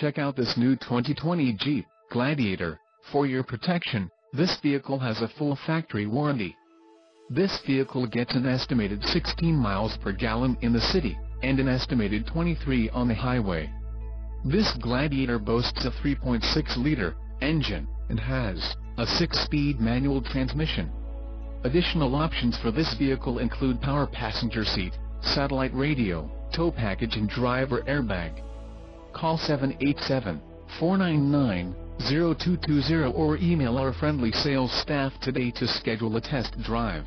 Check out this new 2020 Jeep Gladiator. For your protection, this vehicle has a full factory warranty. This vehicle gets an estimated 16 miles per gallon in the city, and an estimated 23 on the highway. This Gladiator boasts a 3.6-liter engine, and has a 6-speed manual transmission. Additional options for this vehicle include power passenger seat, satellite radio, tow package and driver airbag. Call 787-499-0220 or email our friendly sales staff today to schedule a test drive.